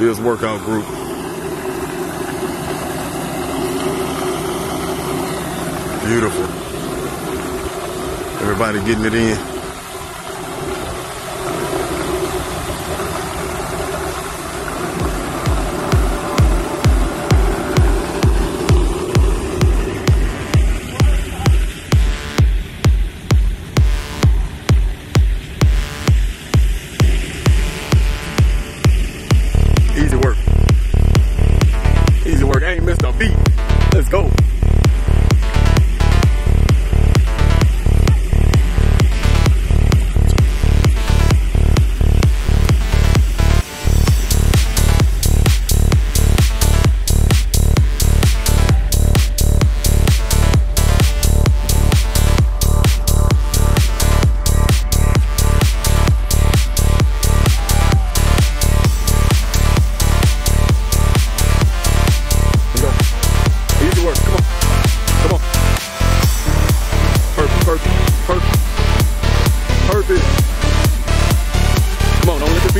this workout group. Beautiful. Everybody getting it in. Beat. Let's go.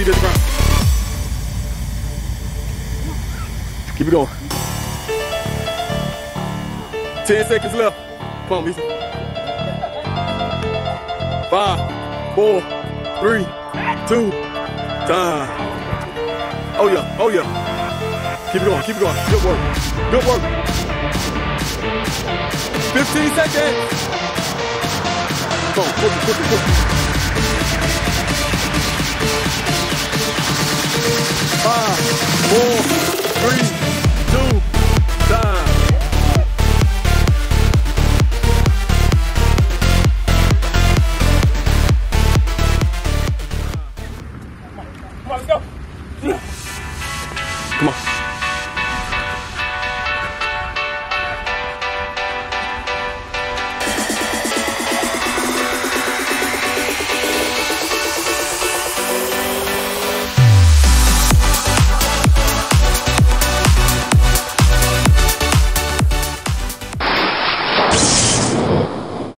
Hit the ground. Keep it going. 10 seconds left. Come on, Lisa. Five, four, three, two, time. Oh yeah, oh yeah. Keep it going, keep it going. Good work. Good work. 15 seconds. Come on, quick it, quick it, quick it. Five, four, three, two, time. Come on, let's go. Come on.